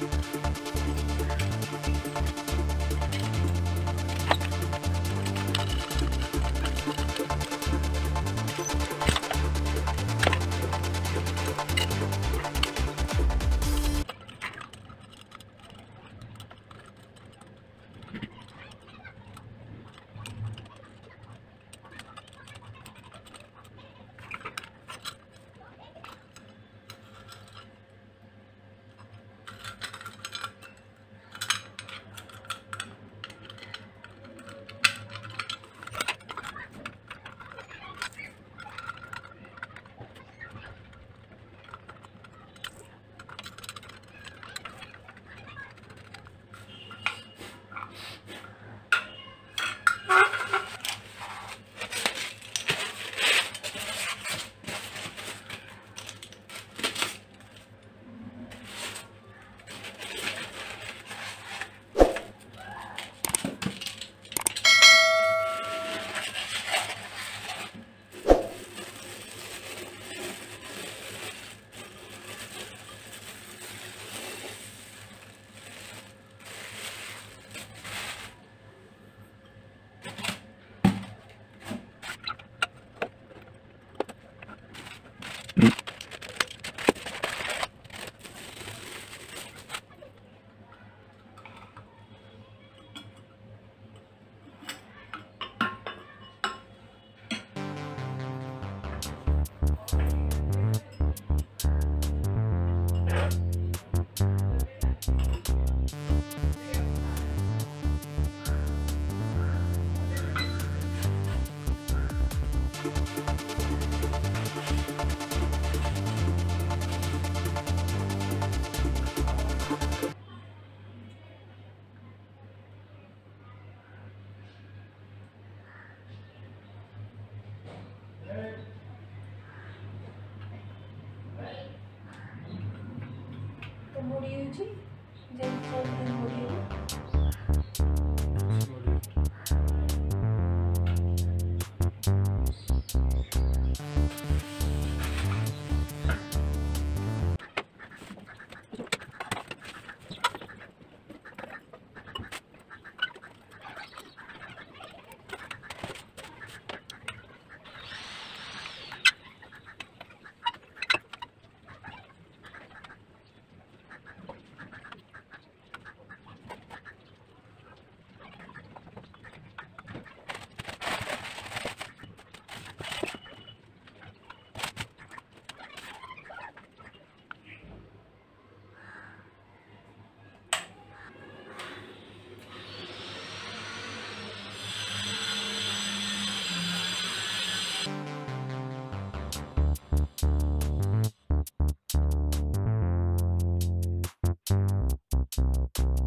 you Mm. energy you